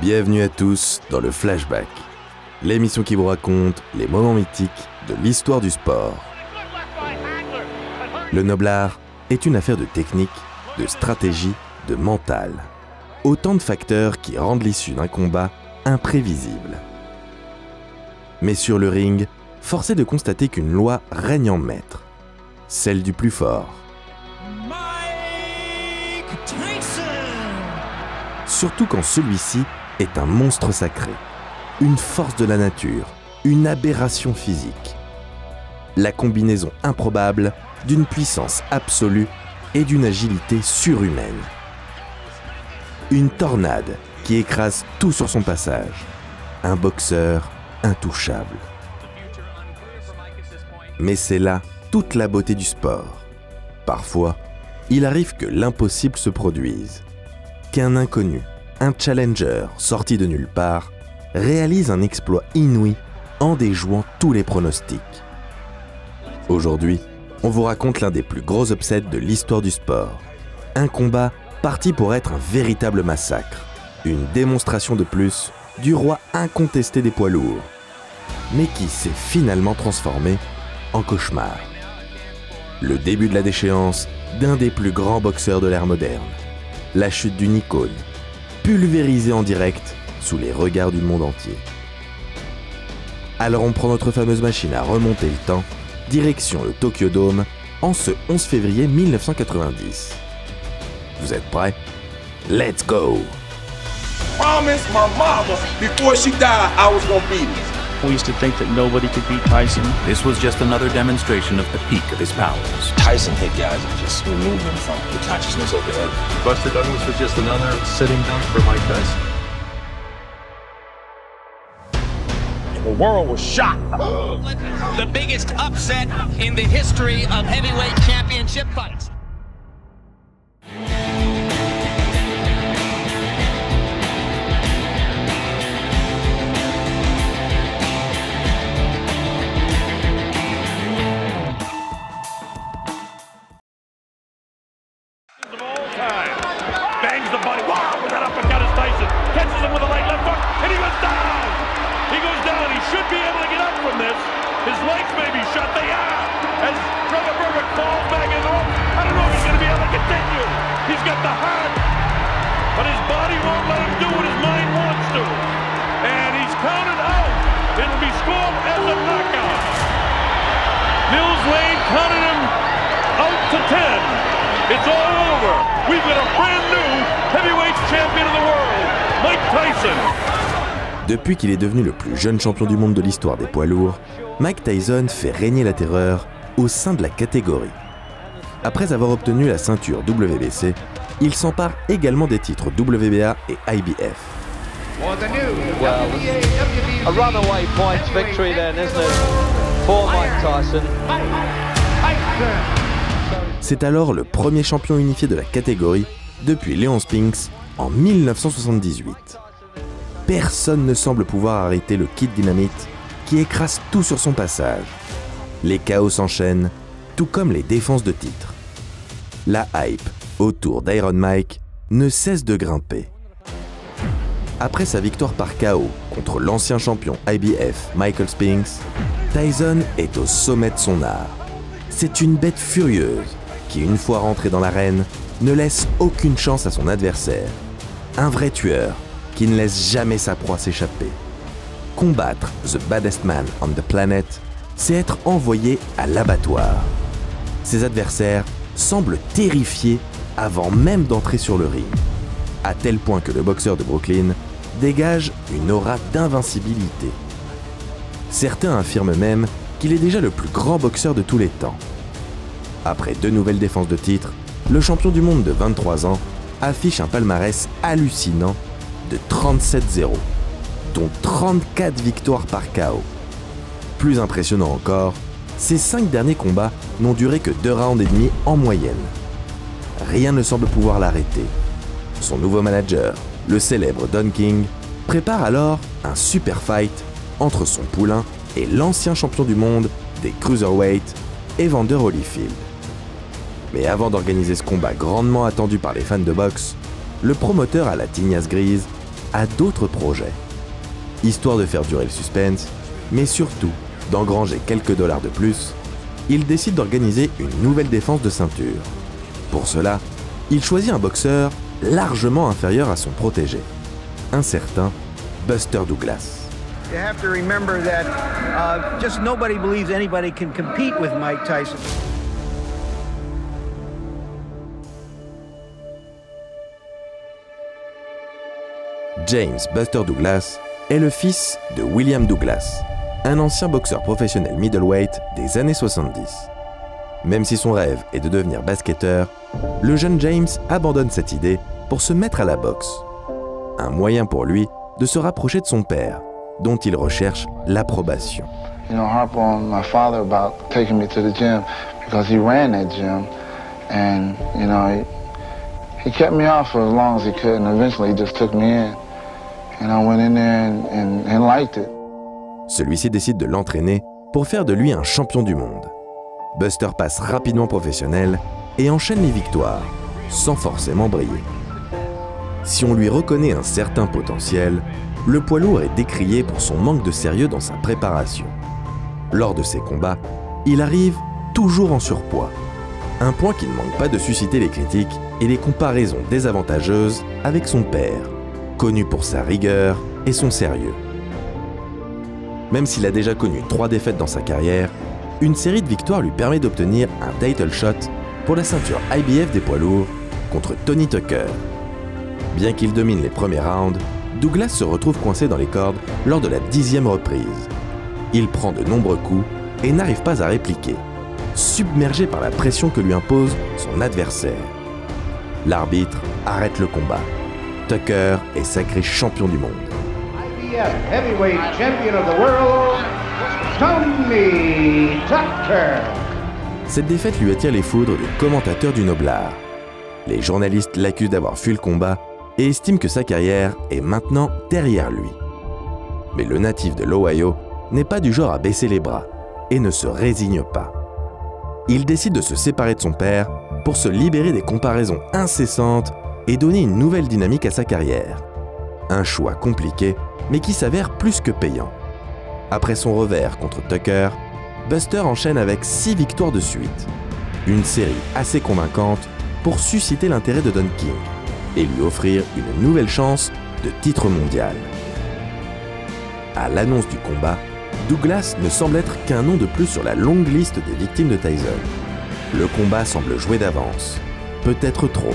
Bienvenue à tous dans le Flashback, l'émission qui vous raconte les moments mythiques de l'histoire du sport. Le noblard est une affaire de technique, de stratégie, de mental. Autant de facteurs qui rendent l'issue d'un combat imprévisible. Mais sur le ring, force est de constater qu'une loi règne en maître, celle du plus fort. Surtout quand celui-ci est un monstre sacré, une force de la nature, une aberration physique. La combinaison improbable d'une puissance absolue et d'une agilité surhumaine. Une tornade qui écrase tout sur son passage. Un boxeur intouchable. Mais c'est là toute la beauté du sport. Parfois, il arrive que l'impossible se produise. Qu'un inconnu, un challenger sorti de nulle part, réalise un exploit inouï en déjouant tous les pronostics. Aujourd'hui, on vous raconte l'un des plus gros upsets de l'histoire du sport. Un combat parti pour être un véritable massacre. Une démonstration de plus du roi incontesté des poids lourds. Mais qui s'est finalement transformé en cauchemar. Le début de la déchéance d'un des plus grands boxeurs de l'ère moderne. La chute d'une icône, pulvérisée en direct sous les regards du monde entier. Alors on prend notre fameuse machine à remonter le temps, direction le Tokyo Dome, en ce 11 février 1990. Vous êtes prêts? Let's go Promise my before she died I was gonna beat her. We used to think that nobody could beat Tyson. This was just another demonstration of the peak of his powers. Tyson hit guys and just removed them from the consciousness of the their Buster Douglas was just another sitting duck for Mike Tyson. The world was shocked. the biggest upset in the history of heavyweight championship fights. It's all over. We've got a brand new heavyweight champion of the world, Mike Tyson. Depuis qu'il est devenu le plus jeune champion du monde de l'histoire des poids lourds, Mike Tyson fait régner la terreur au sein de la catégorie. Après avoir obtenu la ceinture WBC, il s'empare également des titres WBA et IBF. A C'est alors le premier champion unifié de la catégorie depuis Léon Spinks en 1978. Personne ne semble pouvoir arrêter le Kid Dynamite qui écrase tout sur son passage. Les chaos s'enchaînent, tout comme les défenses de titre. La hype autour d'Iron Mike ne cesse de grimper. Après sa victoire par KO contre l'ancien champion IBF Michael Spinks, Tyson est au sommet de son art. C'est une bête furieuse une fois rentré dans l'arène, ne laisse aucune chance à son adversaire. Un vrai tueur qui ne laisse jamais sa proie s'échapper. Combattre The Baddest Man on the Planet, c'est être envoyé à l'abattoir. Ses adversaires semblent terrifiés avant même d'entrer sur le ring, à tel point que le boxeur de Brooklyn dégage une aura d'invincibilité. Certains affirment même qu'il est déjà le plus grand boxeur de tous les temps. Après deux nouvelles défenses de titre, le champion du monde de 23 ans affiche un palmarès hallucinant de 37-0, dont 34 victoires par KO. Plus impressionnant encore, ces cinq derniers combats n'ont duré que deux rounds et demi en moyenne. Rien ne semble pouvoir l'arrêter. Son nouveau manager, le célèbre Don King, prépare alors un super fight entre son poulain et l'ancien champion du monde des Cruiserweight, Evander Holyfield. Mais avant d'organiser ce combat grandement attendu par les fans de boxe, le promoteur à la tignasse grise à d'autres projets. Histoire de faire durer le suspense, mais surtout d'engranger quelques dollars de plus, il décide d'organiser une nouvelle défense de ceinture. Pour cela, il choisit un boxeur largement inférieur à son protégé, un certain Buster Douglas. You have remember that uh, just nobody believes anybody can compete with Mike Tyson. James Buster Douglas est le fils de William Douglas, un ancien boxeur professionnel middleweight des années 70. Même si son rêve est de devenir basketteur, le jeune James abandonne cette idée pour se mettre à la boxe. Un moyen pour lui de se rapprocher de son père, dont il recherche l'approbation. Me gym me long Celui-ci décide de l'entraîner pour faire de lui un champion du monde. Buster passe rapidement professionnel et enchaîne les victoires, sans forcément briller. Si on lui reconnaît un certain potentiel, le poids lourd est décrié pour son manque de sérieux dans sa préparation. Lors de ses combats, il arrive toujours en surpoids, un point qui ne manque pas de susciter les critiques et les comparaisons désavantageuses avec son père, connu pour sa rigueur et son sérieux. Même s'il a déjà connu trois défaites dans sa carrière, une série de victoires lui permet d'obtenir un title shot pour la ceinture IBF des poids lourds contre Tony Tucker. Bien qu'il domine les premiers rounds, Douglas se retrouve coincé dans les cordes lors de la dixième reprise. Il prend de nombreux coups et n'arrive pas à répliquer, submergé par la pression que lui impose son adversaire. L'arbitre arrête le combat. Tucker est sacré champion du monde. IBF heavyweight champion of the world, Tony Tucker. Cette défaite lui attire les foudres des commentateurs du Noblard. Les journalistes l'accusent d'avoir fui le combat et estiment que sa carrière est maintenant derrière lui. Mais le natif de l'Ohio n'est pas du genre à baisser les bras et ne se résigne pas. Il décide de se séparer de son père pour se libérer des comparaisons incessantes et donner une nouvelle dynamique à sa carrière. Un choix compliqué, mais qui s'avère plus que payant. Après son revers contre Tucker, Buster enchaîne avec 6 victoires de suite. Une série assez convaincante pour susciter l'intérêt de Don King et lui offrir une nouvelle chance de titre mondial. À l'annonce du combat, Douglas ne semble être qu'un nom de plus sur la longue liste des victimes de Tyson. Le combat semble jouer d'avance, peut-être trop.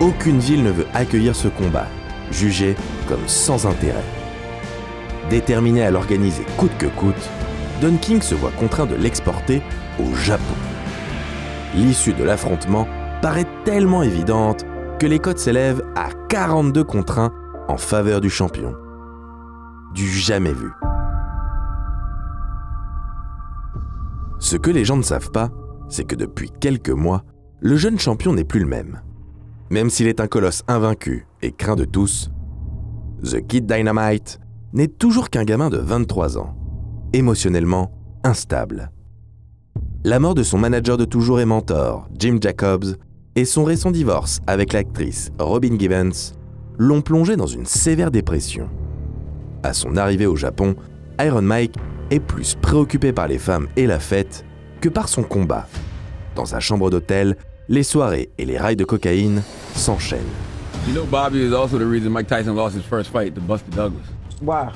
Aucune ville ne veut accueillir ce combat, jugé comme sans intérêt. Déterminé à l'organiser coûte que coûte, Don King se voit contraint de l'exporter au Japon. L'issue de l'affrontement paraît tellement évidente que les cotes s'élèvent à 42 contre 1 en faveur du champion. Du jamais vu. Ce que les gens ne savent pas, c'est que depuis quelques mois, le jeune champion n'est plus le même. Même s'il est un colosse invaincu et craint de tous, The Kid Dynamite n'est toujours qu'un gamin de 23 ans, émotionnellement instable. La mort de son manager de toujours et mentor, Jim Jacobs, et son récent divorce avec l'actrice Robin Givens l'ont plongé dans une sévère dépression. À son arrivée au Japon, Iron Mike est plus préoccupé par les femmes et la fête que par son combat. Dans sa chambre d'hôtel, les soirées et les rails de cocaïne s'enchaînent. You know, Bobby is also the reason Mike Tyson lost his first fight to Buster Douglas. Why?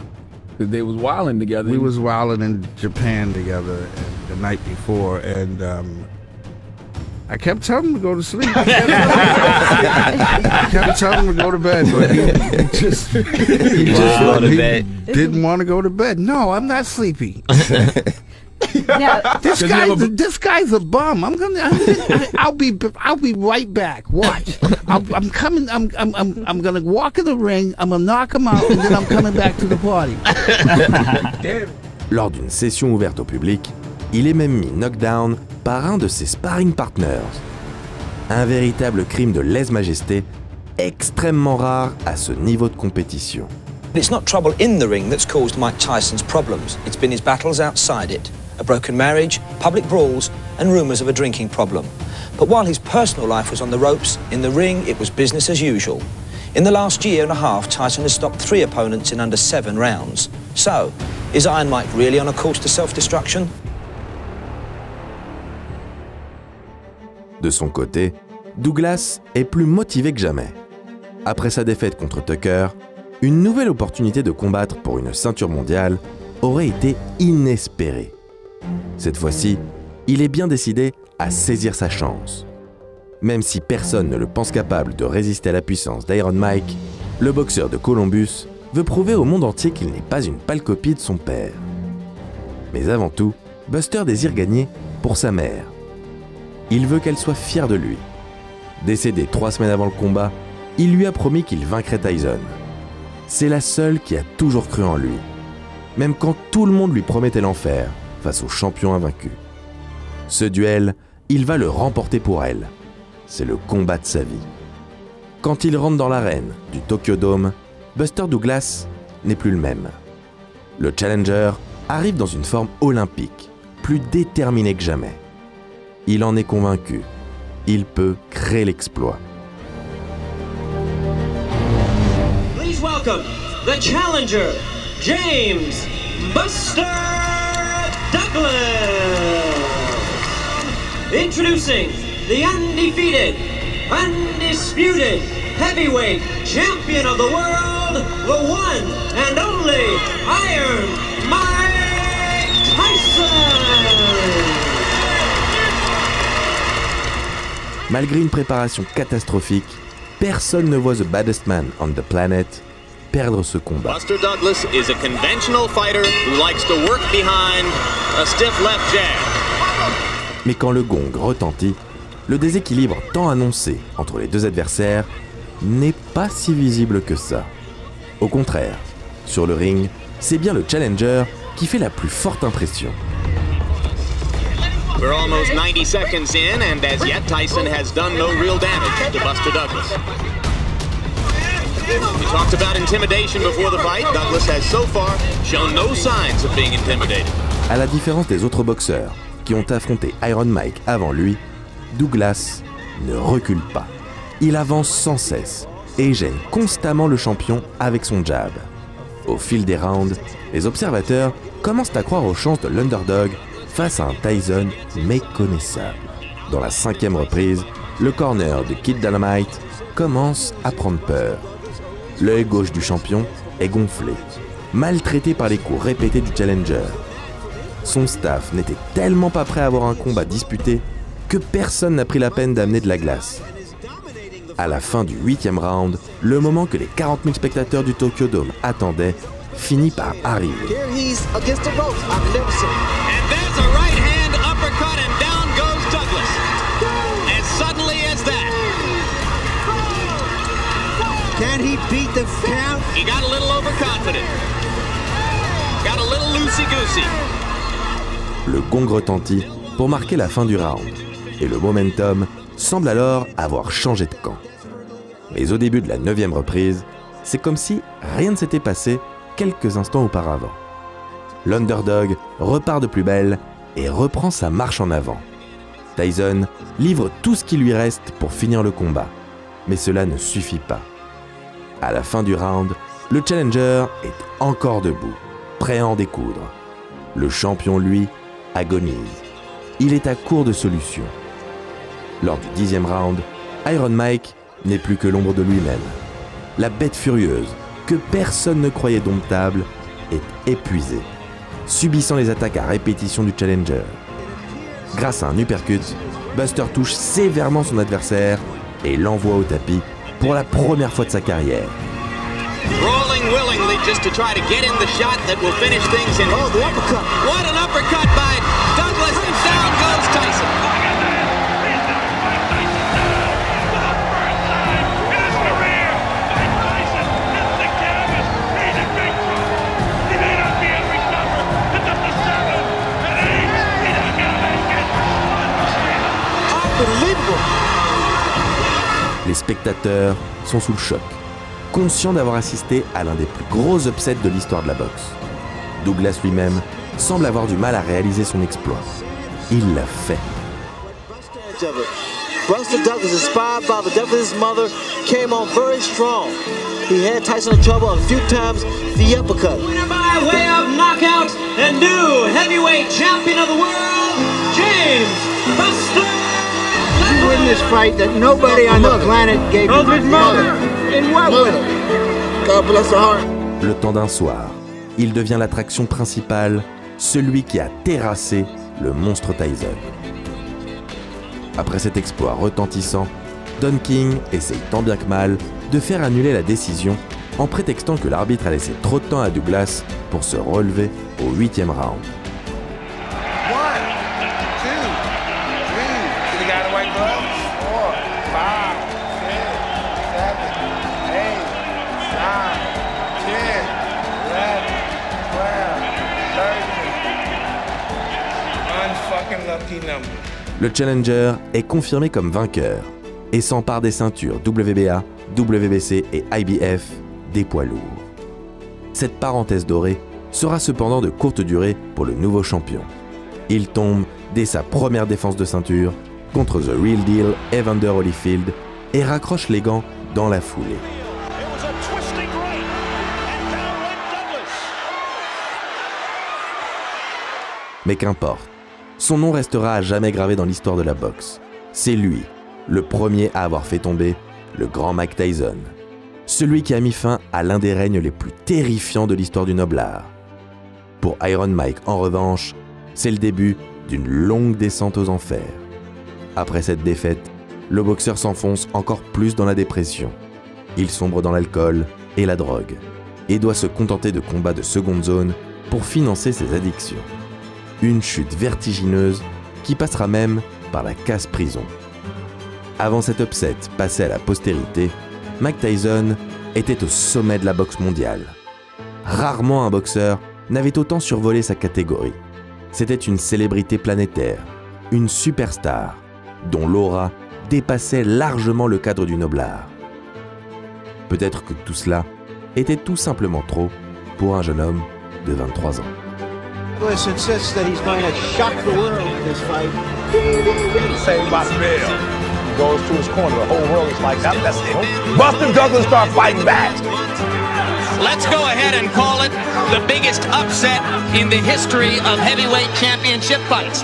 Because they was wilding together. We was wilding in Japan together the night before, and um, I kept telling him to go to sleep. I kept telling him to go to bed, but he, he just he just Go to he bed. didn't want to go to bed. No, I'm not sleepy. Now, This Does he guy, have a- this guy's a bum. I'm gonna, I'm, I'll be, I'll be right back. Watch. I'm, I'm coming. I'm, I'm, I'm, I'm gonna walk in the ring. I'm gonna knock him out, and then I'm coming back to the party. Lors d'une session ouverte au public, il est même mis knockdown par un de ses sparring partners. Un véritable crime de lèse-majesté, extrêmement rare à ce niveau de compétition. It's not trouble in the ring that's caused Mike Tyson's problems. It's been his battles outside it. A broken marriage, public brawls, and rumours of a drinking problem. But while his personal life was on the ropes, in the ring it was business as usual. In the last year and a half, Tyson has stopped three opponents in under seven rounds. So, is Iron Mike really on a course to self-destruction? De son côté, Douglas est plus motivé que jamais. Après sa défaite contre Tucker, une nouvelle opportunité de combattre pour une ceinture mondiale aurait été inespérée. Cette fois-ci, il est bien décidé à saisir sa chance. Même si personne ne le pense capable de résister à la puissance d'Iron Mike, le boxeur de Columbus veut prouver au monde entier qu'il n'est pas une pâle copie de son père. Mais avant tout, Buster désire gagner pour sa mère. Il veut qu'elle soit fière de lui. Décédé trois semaines avant le combat, il lui a promis qu'il vaincrait Tyson. C'est la seule qui a toujours cru en lui, même quand tout le monde lui promettait l'enfer face au champion invaincu. Ce duel, il va le remporter pour elle. C'est le combat de sa vie. Quand il rentre dans l'arène du Tokyo Dome, Buster Douglas n'est plus le même. Le challenger arrive dans une forme olympique, plus déterminé que jamais. Il en est convaincu. Il peut créer l'exploit. Please welcome the challenger, James Buster Introducing the undefeated, undisputed heavyweight champion of the world, the one and only Iron Mike Tyson. Malgré une préparation catastrophique, personne ne voit The Baddest Man on the Planet perdre ce combat. Buster Douglas is a conventional fighter who likes to work behind a stiff left jab. Mais quand le gong retentit, le déséquilibre tant annoncé entre les deux adversaires n'est pas si visible que ça. Au contraire, sur le ring, c'est bien le challenger qui fait la plus forte impression. We're almost 90 seconds in, and as yet, Tyson has done no real damage to Buster Douglas. We talked about intimidation before the fight. Douglas has so far shown no signs of being intimidated. À la différence des autres boxeurs qui ont affronté Iron Mike avant lui, Douglas ne recule pas. Il avance sans cesse et gêne constamment le champion avec son jab. Au fil des rounds, les observateurs commencent à croire aux chances de l'underdog face à un Tyson méconnaissable. Dans la cinquième reprise, le corner de Kid Dynamite commence à prendre peur. L'œil gauche du champion est gonflé, maltraité par les coups répétés du challenger. Son staff n'était tellement pas prêt à avoir un combat disputé que personne n'a pris la peine d'amener de la glace. À la fin du huitième round, le moment que les 40 000 spectateurs du Tokyo Dome attendaient finit par arriver. Can he beat the count? He got a little overconfident. Got a little loosey-goosey. Le gong retentit pour marquer la fin du round, et le momentum semble alors avoir changé de camp. Mais au début de la neuvième reprise, c'est comme si rien ne s'était passé quelques instants auparavant. L'underdog repart de plus belle et reprend sa marche en avant. Tyson livre tout ce qui lui reste pour finir le combat, mais cela ne suffit pas. À la fin du round, le challenger est encore debout, prêt à en découdre. Le champion, lui, agonise. Il est à court de solutions. Lors du dixième round, Iron Mike n'est plus que l'ombre de lui-même. La bête furieuse, que personne ne croyait domptable, est épuisée, subissant les attaques à répétition du challenger. Grâce à un uppercut, Buster touche sévèrement son adversaire et l'envoie au tapis pour la première fois de sa carrière. Rolling willingly just to try to get in the shot that will finish things in. Oh, the uppercut. What an uppercut Sont sous le choc, conscients d'avoir assisté à l'un des plus gros upsets de l'histoire de la boxe. Douglas lui-même semble avoir du mal à réaliser son exploit. Il l'a fait. Buster Douglas, inspired by the death of his mother, came on very strong. He had Tyson in trouble a few times, the uppercut. By way of knockout, the new heavyweight champion of the world, James Buster. You win this fight that nobody on the planet gave you. his mother. In what way? God bless her heart. Le temps d'un soir, il devient l'attraction principale, celui qui a terrassé le monstre Tyson. Après cet exploit retentissant, Don King essaye tant bien que mal de faire annuler la décision en prétextant que l'arbitre a laissé trop de temps à Douglas pour se relever au huitième round. Le Challenger est confirmé comme vainqueur et s'empare des ceintures WBA, WBC et IBF des poids lourds. Cette parenthèse dorée sera cependant de courte durée pour le nouveau champion. Il tombe dès sa première défense de ceinture contre The Real Deal Evander Holyfield et raccroche les gants dans la foulée. Mais qu'importe, son nom restera à jamais gravé dans l'histoire de la boxe. C'est lui, le premier à avoir fait tomber le grand Mike Tyson. Celui qui a mis fin à l'un des règnes les plus terrifiants de l'histoire du noble art. Pour Iron Mike, en revanche, c'est le début d'une longue descente aux enfers. Après cette défaite, le boxeur s'enfonce encore plus dans la dépression. Il sombre dans l'alcool et la drogue, et doit se contenter de combats de seconde zone pour financer ses addictions. Une chute vertigineuse qui passera même par la casse-prison. Avant cet upset passé à la postérité, Mike Tyson était au sommet de la boxe mondiale. Rarement un boxeur n'avait autant survolé sa catégorie. C'était une célébrité planétaire, une superstar, dont l'aura dépassait largement le cadre du noblard. Peut-être que tout cela était tout simplement trop pour un jeune homme de 23 ans. Douglas insists that he's going to shock the world in this fight. Same about Bill. Goes to his corner. The whole world is like, that, that's it. Buster Douglas start fighting back. Let's go ahead and call it the biggest upset in the history of heavyweight championship fights.